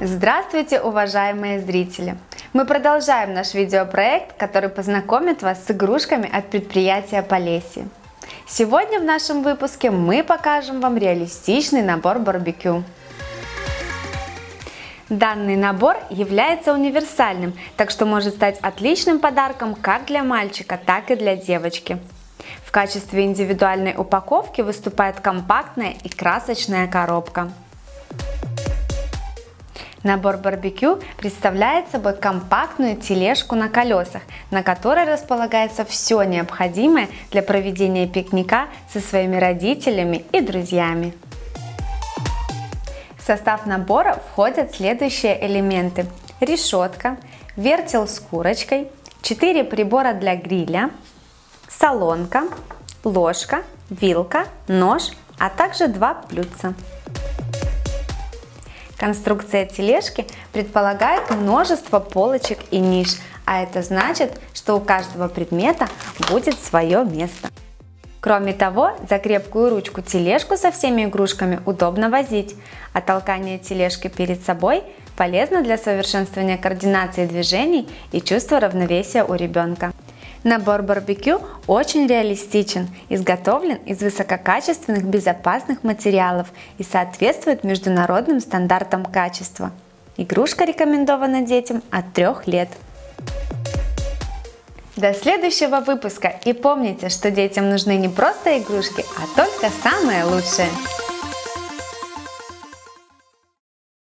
Здравствуйте, уважаемые зрители! Мы продолжаем наш видеопроект, который познакомит вас с игрушками от предприятия Полесье. Сегодня в нашем выпуске мы покажем вам реалистичный набор барбекю. Данный набор является универсальным, так что может стать отличным подарком как для мальчика, так и для девочки. В качестве индивидуальной упаковки выступает компактная и красочная коробка. Набор барбекю представляет собой компактную тележку на колесах, на которой располагается все необходимое для проведения пикника со своими родителями и друзьями. В состав набора входят следующие элементы. Решетка, вертел с курочкой, 4 прибора для гриля, солонка, ложка, вилка, нож, а также два блюдца. Конструкция тележки предполагает множество полочек и ниш, а это значит, что у каждого предмета будет свое место. Кроме того, за крепкую ручку тележку со всеми игрушками удобно возить, а толкание тележки перед собой полезно для совершенствования координации движений и чувства равновесия у ребенка. Набор барбекю очень реалистичен, изготовлен из высококачественных безопасных материалов и соответствует международным стандартам качества. Игрушка рекомендована детям от 3 лет. До следующего выпуска и помните, что детям нужны не просто игрушки, а только самые лучшие.